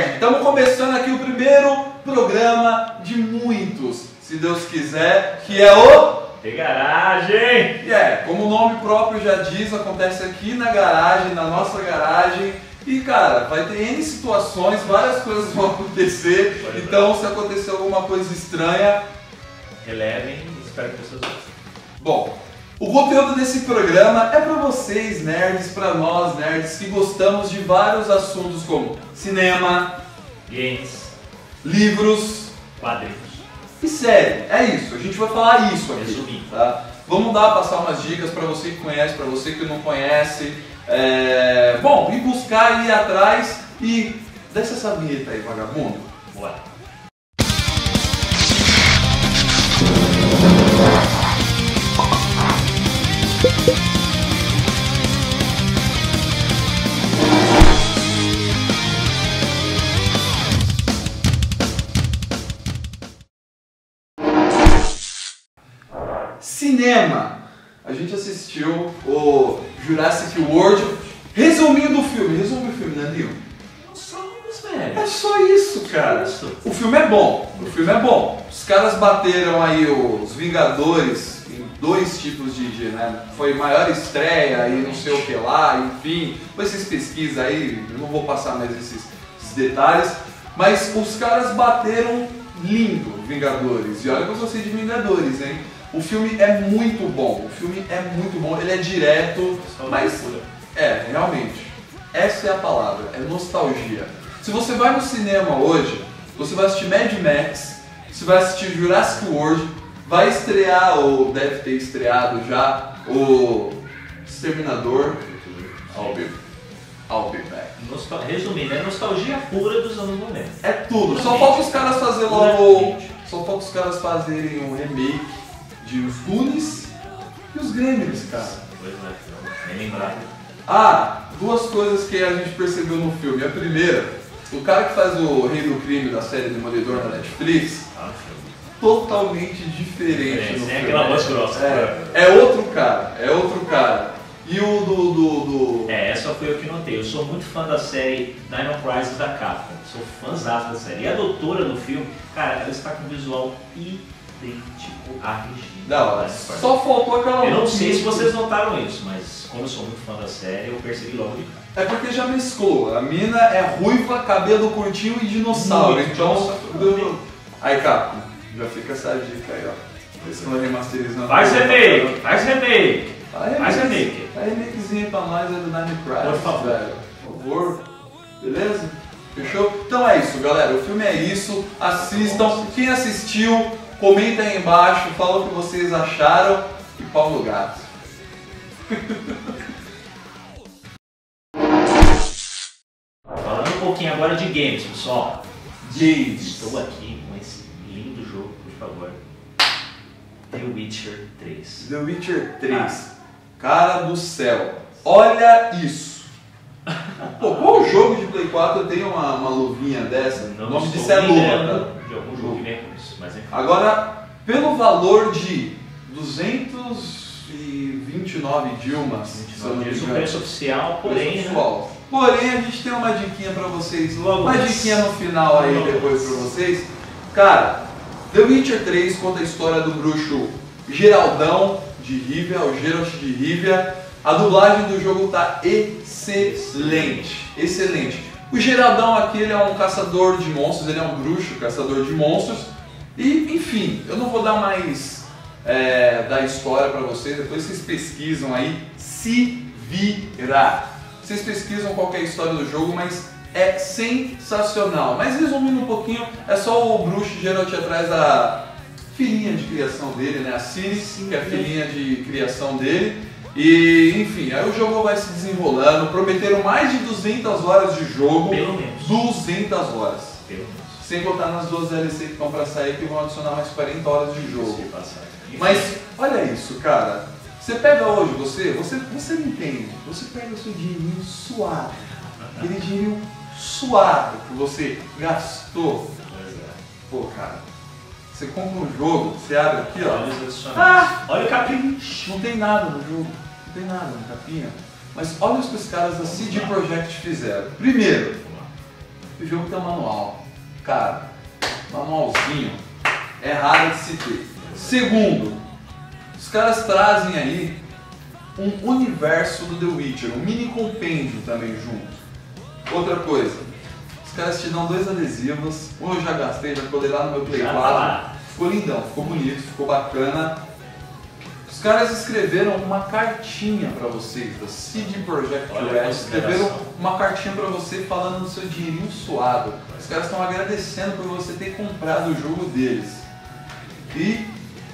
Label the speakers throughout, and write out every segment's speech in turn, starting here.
Speaker 1: Nerd! Estamos começando aqui o primeiro programa de muitos, se Deus quiser, que é o.
Speaker 2: De garagem!
Speaker 1: E é, como o nome próprio já diz, acontece aqui na garagem, na nossa garagem. E cara, vai ter N situações, várias coisas vão acontecer.
Speaker 2: Pode
Speaker 1: Então, se acontecer alguma coisa estranha,
Speaker 2: Relevem e espero que vocês gostem.
Speaker 1: Bom, o conteúdo desse programa é para vocês, nerds, para nós, nerds, que gostamos de vários assuntos como cinema,
Speaker 2: Games,
Speaker 1: livros
Speaker 2: quadrinhos.
Speaker 1: e série. É isso, a gente vai falar isso aqui.
Speaker 2: Resumindo.
Speaker 1: Tá? Vamos dar, passar umas dicas para você que conhece, para você que não conhece. É... Bom, ir buscar, ir atrás e... Desce essa vinheta aí, vagabundo.
Speaker 2: Bora.
Speaker 1: Cinema. A gente assistiu o Jurassic World. Resumindo o filme, resume o filme, Danilo.
Speaker 2: Somos, velho.
Speaker 1: É só isso, cara.
Speaker 2: Isso.
Speaker 1: O filme é bom, o filme é bom. Os caras bateram aí os Vingadores em dois tipos de, de né? Foi maior estreia e não sei o que lá, enfim. Depois vocês pesquisam aí, eu não vou passar mais esses, esses detalhes. Mas os caras bateram lindo Vingadores. E olha que eu gostei de Vingadores, hein? O filme é muito bom, o filme é muito bom, ele é direto, mas é, realmente. Essa é a palavra, é nostalgia. Se você vai no cinema hoje, você vai assistir Mad Max, você vai assistir Jurassic World, vai estrear, ou deve ter estreado já, o Exterminador. I'll be, I'll be back.
Speaker 2: Nostal- Resumindo, é nostalgia pura dos anos 90.
Speaker 1: É tudo. Só falta os caras fazerem logo. Só falta os caras fazerem um remake de Os Goonies e os Gremlins, cara.
Speaker 2: Pois é, nem lembrado.
Speaker 1: Ah, duas coisas que a gente percebeu no filme. A primeira, o cara que faz o Rei do Crime da série Demolidor na Netflix,
Speaker 2: Ah,
Speaker 1: totalmente diferente no
Speaker 2: Sem
Speaker 1: filme.
Speaker 2: aquela voz grossa.
Speaker 1: É, é outro cara, é outro cara. E o do. do, do...
Speaker 2: É, essa foi eu que notei. Eu sou muito fã da série Dino Crisis da Capcom. Sou fãzão da série. E a doutora do filme, cara, ela está com um visual idêntico à Regina.
Speaker 1: Não,
Speaker 2: Crisis.
Speaker 1: só faltou aquela
Speaker 2: Eu não sei se vocês notaram isso, mas como eu sou muito fã da série, eu percebi logo de cara.
Speaker 1: É porque já mesclou. A mina é ruiva, cabelo curtinho e dinossauro.
Speaker 2: Muito
Speaker 1: então. do- Aí, Capo, já fica essa dica aí, ó. Estão remasterizando.
Speaker 2: Faz remake! Faz remake!
Speaker 1: Faz
Speaker 2: Faz
Speaker 1: remake. Faz remakezinho pra nós aí do Nine Crisis,
Speaker 2: Por favor.
Speaker 1: velho. Por favor. Beleza? Fechou? Então é isso, galera. O filme é isso. Assistam. Quem assistiu, comenta aí embaixo, fala o que vocês acharam. E pau no gato.
Speaker 2: Falando um pouquinho agora de games, pessoal.
Speaker 1: Games.
Speaker 2: Estou aqui com esse lindo jogo, por favor. The Witcher 3.
Speaker 1: The Witcher 3. Cara do céu. Olha isso. Pô, qual jogo de Play 4 tem uma, uma luvinha dessa? o nome disso é luva, tá?
Speaker 2: De algum jogo que vem com mas enfim.
Speaker 1: Agora, pelo valor de 229 Dilmas,
Speaker 2: Isso é o preço oficial, porém,
Speaker 1: Preço
Speaker 2: né?
Speaker 1: Porém, a gente tem uma diquinha pra vocês,
Speaker 2: Vamos.
Speaker 1: uma diquinha no final aí depois pra vocês. Cara, The Witcher 3 conta a história do bruxo Geraldão de Rivia, o Geralt de Rivia. A dublagem do jogo tá excelente, excelente. O Geraldão aqui ele é um caçador de monstros, ele é um bruxo caçador de monstros. E, enfim, eu não vou dar mais é, da história pra vocês, depois vocês pesquisam aí, se virar. Vocês pesquisam qual que é a história do jogo, mas é sensacional. Mas resumindo um pouquinho, é só o bruxo Geralt atrás da filhinha de criação dele, né? A Ciri, que é a filhinha de criação dele. E, enfim, aí o jogo vai se desenrolando. Prometeram mais de 200 horas de jogo.
Speaker 2: Pelo menos.
Speaker 1: 200 horas.
Speaker 2: Pelo menos.
Speaker 1: Sem contar nas duas DLC que estão pra sair, que vão adicionar mais 40 horas de jogo. Mas olha isso, cara. Você pega hoje, você, você, você não entende. Você pega o seu dinheirinho suave. Aquele dinheirinho suave que você gastou. Pô, cara. Você compra um jogo, você abre aqui, ó.
Speaker 2: Olha os.
Speaker 1: Ah!
Speaker 2: Olha o capricho.
Speaker 1: Não tem nada no jogo. Não tem nada na capinha. Mas olha o que os caras da CD Projekt fizeram. Primeiro, o jogo tem um manual. Cara, manualzinho é raro de se ter. Segundo, os caras trazem aí um universo do The Witcher, um mini compêndio também junto. Outra coisa, os caras te dão dois adesivos, um eu já gastei, já colei lá no meu Play
Speaker 2: Já
Speaker 1: 4.
Speaker 2: tá.
Speaker 1: Ficou lindão, ficou bonito, ficou bacana. Os caras escreveram uma cartinha pra vocês, da CD Projekt Red. Escreveram uma cartinha pra você falando do seu dinheirinho suado. Os caras estão agradecendo por você ter comprado o jogo deles. E.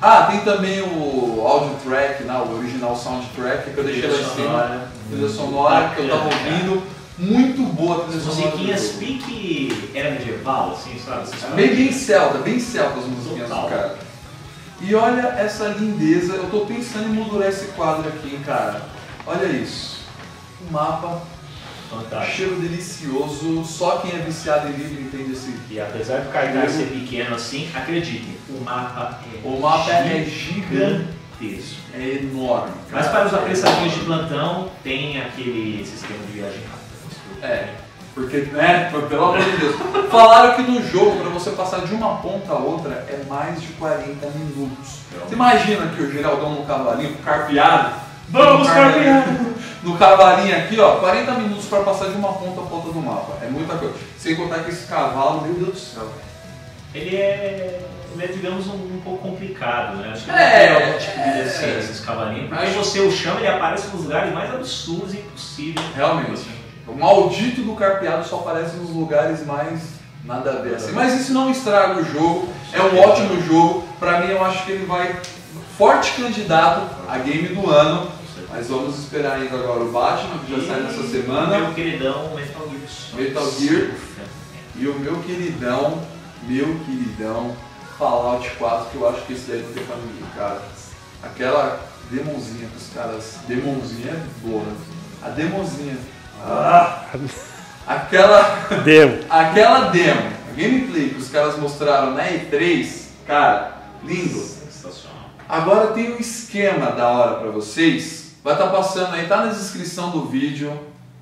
Speaker 1: Ah, tem também o audio track, né, o original soundtrack que eu deixei lá em cima. Trilha sonora que eu tava ouvindo. Muito boa a trilha
Speaker 2: As
Speaker 1: sonora.
Speaker 2: musiquinhas pique era medieval, assim, sabe?
Speaker 1: Bem, bem celta, bem celta as musiquinhas do cara. E olha essa lindeza, eu tô pensando em moldurar esse quadro aqui, hein, cara. Olha isso. Um mapa,
Speaker 2: Fantástico.
Speaker 1: cheiro delicioso, só quem é viciado em livro entende esse.
Speaker 2: E apesar do cartaz ser pequeno assim, acreditem, o mapa é
Speaker 1: O mapa é gigante,
Speaker 2: gigantesco.
Speaker 1: é enorme.
Speaker 2: Mas
Speaker 1: cara.
Speaker 2: para os apressadores de plantão, tem aquele sistema de viagem rápida.
Speaker 1: É, porque, né, pelo amor de Deus. Falaram que no jogo, pra você passar de uma ponta a outra, é mais de 40 minutos. Você imagina que o Geraldão no cavalinho, carpeado.
Speaker 2: Vamos,
Speaker 1: no
Speaker 2: carpeado!
Speaker 1: No cavalinho aqui, ó, 40 minutos pra passar de uma ponta a ponta do mapa. É muita coisa. Sem contar que esse cavalo, meu Deus do céu.
Speaker 2: Ele é, ele é digamos, um, um pouco complicado, né? Acho que
Speaker 1: É,
Speaker 2: tem algum tipo de
Speaker 1: é.
Speaker 2: decência esses cavalinhos. Porque
Speaker 1: Acho-
Speaker 2: você o chama, ele aparece nos lugares mais absurdos e impossíveis.
Speaker 1: Realmente. O maldito do carpeado só aparece nos lugares mais nada a ver. Assim. Mas isso não estraga o jogo. É um ótimo jogo. Pra mim, eu acho que ele vai forte candidato a game do ano. Mas vamos esperar ainda agora o Batman, que já sai nessa semana.
Speaker 2: Meu queridão Metal Gear.
Speaker 1: Metal Gear. E o meu queridão, meu queridão, Fallout 4, que eu acho que esse daí não tem pra ninguém, cara. Aquela demonzinha que os caras. Demonzinha é boa. A demonzinha. Ah, aquela.
Speaker 3: Demo.
Speaker 1: Aquela demo, a gameplay que os caras mostraram na E3, cara, lindo.
Speaker 2: Sensacional.
Speaker 1: Agora tem um esquema da hora pra vocês. Vai estar passando aí, tá na descrição do vídeo.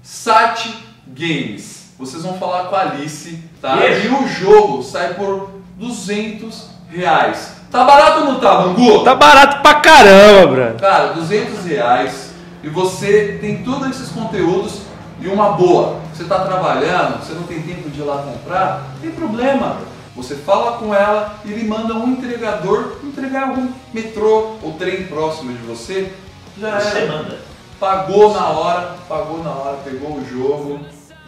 Speaker 1: Sat Games. Vocês vão falar com a Alice, tá?
Speaker 2: Beijo.
Speaker 1: E o jogo sai por 200 reais. Tá barato ou não tá, Bangu?
Speaker 3: Tá barato pra caramba, Bruno.
Speaker 1: Cara, 200 reais e você tem todos esses conteúdos e uma boa. Você está trabalhando, você não tem tempo de ir lá comprar, não tem problema. Você fala com ela e ele manda um entregador entregar algum metrô ou trem próximo de você. Já
Speaker 2: Você
Speaker 1: era.
Speaker 2: manda.
Speaker 1: Pagou na hora, pagou na hora, pegou o jogo,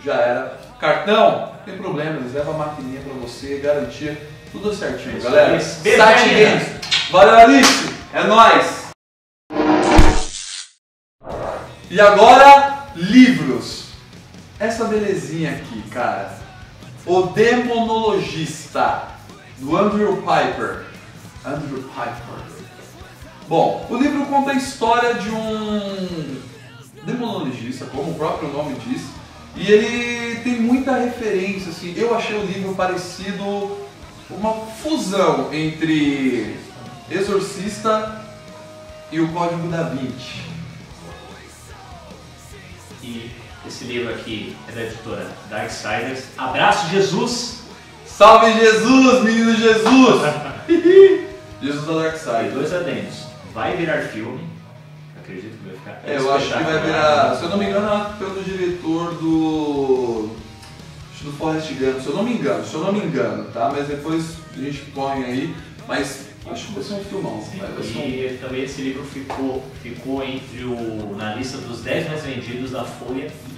Speaker 1: já era. Cartão, não tem problema, eles levam a maquininha pra você, garantia, tudo certinho,
Speaker 2: Isso
Speaker 1: galera. Sat. Games. Valeu, Alice! É nóis! E agora, livros. Essa belezinha aqui, cara. O Demonologista, do Andrew Piper. Andrew Piper. Bom, o livro conta a história de um demonologista, como o próprio nome diz, e ele tem muita referência, assim, eu achei o livro parecido uma fusão entre Exorcista e o Código da Vinci.
Speaker 2: E esse livro aqui é da editora Darksiders. Abraço, Jesus!
Speaker 1: Salve Jesus, menino Jesus! Jesus da Dark
Speaker 2: E
Speaker 1: Side.
Speaker 2: dois adendos. Vai virar filme. Acredito que vai ficar.
Speaker 1: É, eu acho que vai virar, se eu não me engano, é pelo diretor do. acho do Forrest Gump, se eu não me engano, se eu não me engano, tá? Mas depois a gente põe aí, mas acho que vai ser um filmão,
Speaker 2: E também esse livro ficou, ficou entre o, na lista dos 10 mais vendidos da Folha e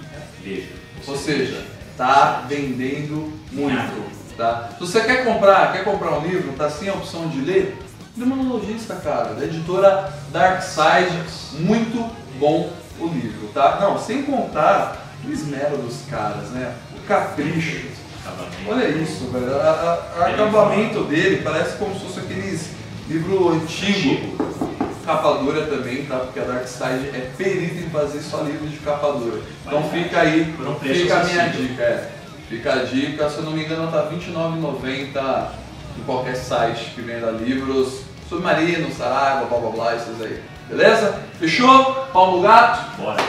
Speaker 2: Veja.
Speaker 1: Ou seja, tá vendendo muito, tá? Se você quer comprar, quer comprar um livro, tá sem a opção de ler, Demonologista, cara, da editora Darkside, muito bom o livro, tá? Não, sem contar o esmero dos caras, né? O capricho.
Speaker 2: Acabamento.
Speaker 1: Olha isso, velho. A- a- O acabamento dele parece como se fosse aqueles livro antigo. Capa dura também, tá? Porque a Darkside é perita em fazer só livro de capa dura. Então
Speaker 2: Qualidade.
Speaker 1: fica aí,
Speaker 2: um
Speaker 1: fica a minha dica, é. Fica a dica, se eu não me engano tá R$29,90 em qualquer site que venda livros. Submarino, Saraiva, blá blá blá, esses aí. Beleza? Fechou? Paulo Gato?
Speaker 2: Bora.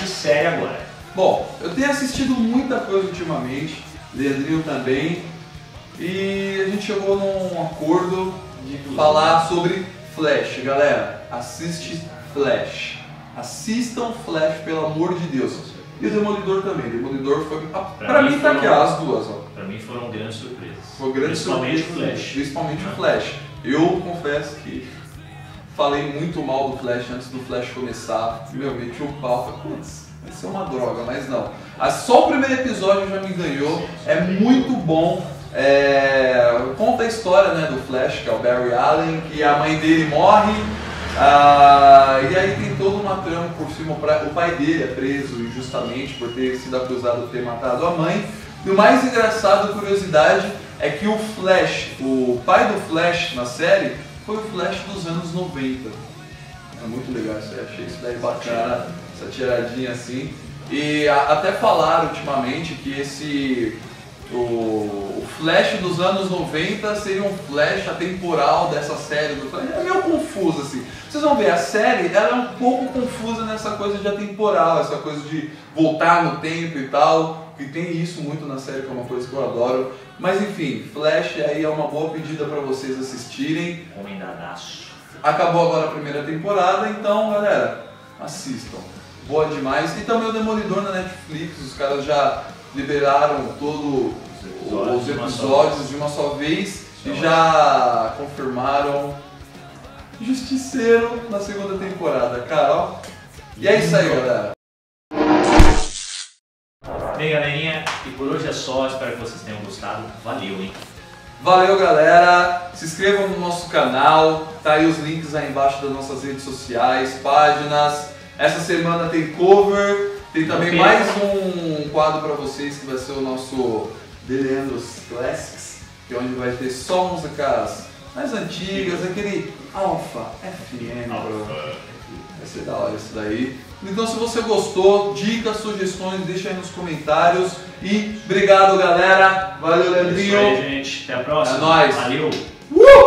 Speaker 2: De série agora.
Speaker 1: Bom, eu tenho assistido muita coisa ultimamente, Leandrinho também, e a gente chegou num acordo de falar sobre Flash. Galera, assiste Flash. Assistam Flash, pelo amor de Deus. E o Demolidor também. Demolidor foi. ah,
Speaker 2: Pra
Speaker 1: Pra,
Speaker 2: mim
Speaker 1: mim tá
Speaker 2: foram-
Speaker 1: aqui, ó, as duas, ó.
Speaker 2: Pra mim foram grandes surpresas.
Speaker 1: Foi grande
Speaker 2: Principalmente o
Speaker 1: surpresa,
Speaker 2: Flash.
Speaker 1: Principalmente
Speaker 2: Né?
Speaker 1: o Flash. Eu confesso que falei muito mal do Flash antes do Flash começar. Meu, meti o pau. Putz, vai ser uma droga, mas não. Ah, Só o primeiro episódio já me ganhou. É muito bom. É, Conta a história né, do Flash, que é o Barry Allen, que a mãe dele morre. ah, e aí tem toda uma trama por cima. O pai dele é preso injustamente por ter sido acusado de ter matado a mãe. E o mais engraçado, curiosidade, é que o Flash, o pai do Flash na série, foi o Flash dos anos 90. É muito legal isso aí, achei isso daí bacana, essa tiradinha assim. E a- até falaram ultimamente que esse. O, o Flash dos anos 90 seria um Flash atemporal dessa série do Flash. É meio confuso assim. Vocês vão ver, a série ela é um pouco confusa nessa coisa de atemporal, essa coisa de voltar no tempo e tal. E tem isso muito na série, que é uma coisa que eu adoro. Mas enfim, Flash aí é uma boa pedida para vocês assistirem.
Speaker 2: Recomendadaço.
Speaker 1: Acabou agora a primeira temporada, então galera, assistam. Boa demais. E também o Demolidor na Netflix, os caras já liberaram todos
Speaker 2: Os episódios
Speaker 1: os
Speaker 2: de uma só
Speaker 1: vez e já confirmaram Justiceiro na segunda temporada, cara, ó. E é isso aí, galera.
Speaker 2: Bem, galerinha, e por hoje é só. Espero que vocês tenham gostado. Valeu, hein?
Speaker 1: Valeu, galera. Se inscrevam no nosso canal. Tá aí os links aí embaixo das nossas redes sociais, páginas. Essa semana tem cover. Tem também
Speaker 2: Ok.
Speaker 1: mais um quadro para vocês que vai ser o nosso Deleandros Classics, que é onde vai ter só músicas mais antigas, aquele Alpha FM. bro. Vai ser da hora isso daí. Então, se você gostou, dicas, sugestões, deixa aí nos comentários. E obrigado, galera. Valeu,
Speaker 2: É isso
Speaker 1: Leandrinho.
Speaker 2: aí, gente. Até a próxima.
Speaker 1: É nóis.
Speaker 2: Valeu.
Speaker 1: Uh!